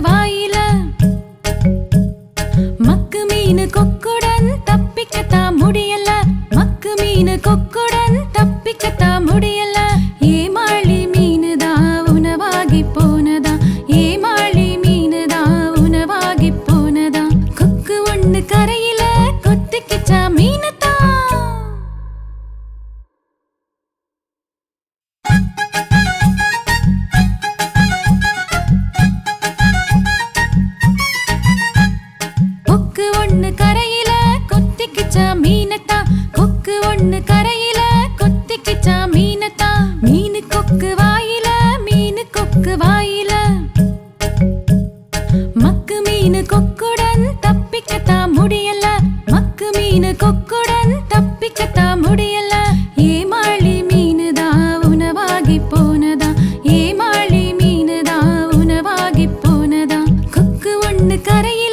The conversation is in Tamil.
വായിൽ மீன் கொக்குடன் தப்பிக்கத்தா முடியல? மக்கு மீன் கொக்குடன் தப்பிக்கத்தா முடியல? ஏமாளி மீனுதா உணவாகி போனதா? ஏமாளி மீனுதா உணவாகி போனதா? கொக்கு ஒண்ணு கரையில்